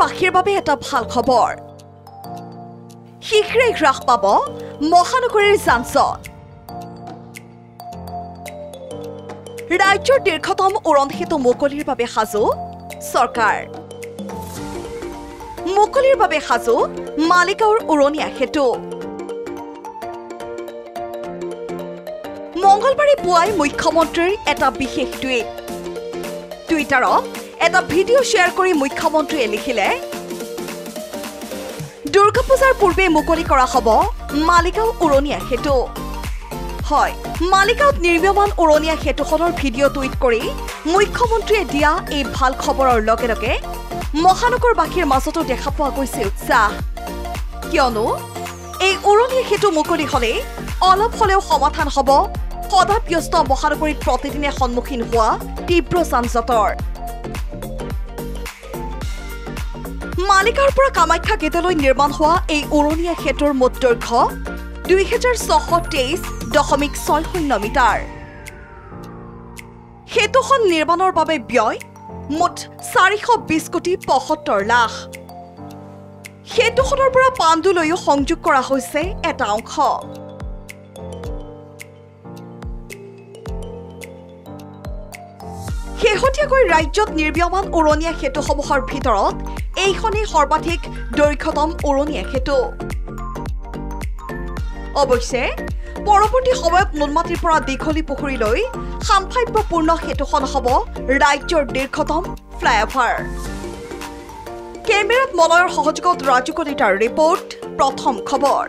মহানগৰবাসীৰ বাবে এটা ভাল খবৰ। শীঘ্ৰেই হ্ৰাস পাব মহানগৰীৰ যান-জঁট ৰাজ্যৰ দীৰ্ঘতম উৰণ সেতু মুকলিৰ বাবে সাজু চৰকাৰ। মুকলিৰ বাবে সাজু মালিগাঁৱৰ উৰণীয়া সেতু। মঙলবাৰে পুৱাই মুখ্যমন্ত্ৰীৰ এটা বিশেষ টুইট। টুইটাৰত এটা ভিডিঅ' শ্বেয়াৰ কৰি মুখ্যমন্ত্ৰীয়ে লিখিলে দুৰ্গা পূজাৰ পূৰ্বে মুকলি কৰা হ'ব মালিগাঁও উৰণীয়া সেতু। হয় মালিগাঁৱত নিৰ্মীয়মান উৰণীয়া সেতুখনৰ ভিডিঅ' টুইট কৰি মুখ্যমন্ত্ৰীয়ে দিয়া এই ভাল খবৰৰ লগে লগে মহানগৰবাসীৰ মাজতো দেখা পোৱা গৈছে উৎসাহ কিয়নো এই উৰণীয়া সেতু মুকলি হ'লেই অলপ হ'লেও সমাধান হ'ব। সদাব্যস্ত মহানগৰীত প্ৰতিদিনে সন্মুখীন হোৱা তীব্ৰ যান-জঁটৰ। মালিগাঁৱৰ পৰা কামাখ্যা গেটলৈ নিৰ্মাণ হোৱা এই উৰণীয়া সেতুৰ মুঠ দৈৰ্ঘ্য দুই হেজাৰ ছশ তেইছ দশমিক ছয় শূন্য মিটাৰ। সেতুখন নিৰ্মাণৰ বাবে ব্যয় মুঠ চাৰিশ বিছ কোটি পঁয়সত্তৰ লাখ। সেতুখনৰ পৰা পাণ্ডুলৈও সংযোগ কৰা হৈছে এটা অংশ। শেহতীয়াকৈ ৰাজ্যত নিৰ্মীয়মান উৰণীয়া সেতুসমূহৰ ভিতৰত এইখনেই সৰ্বাধিক দৈৰ্ঘ্যতম উৰণীয়া সেতু। অৱশ্যে পৰৱৰ্তী সময়ত নুনমাটিৰ পৰা দীঘলী পুখুৰীলৈ সাম্ভাৱ্যপূৰ্ণ সেতুখন হ'ব ৰাজ্যৰ দীৰ্ঘতম ফ্লাইঅভাৰ। কেমেৰাত মলয়ৰ সহযোগত ৰাজু কলিতাৰ ৰিপৰ্ট প্ৰথম খবৰ।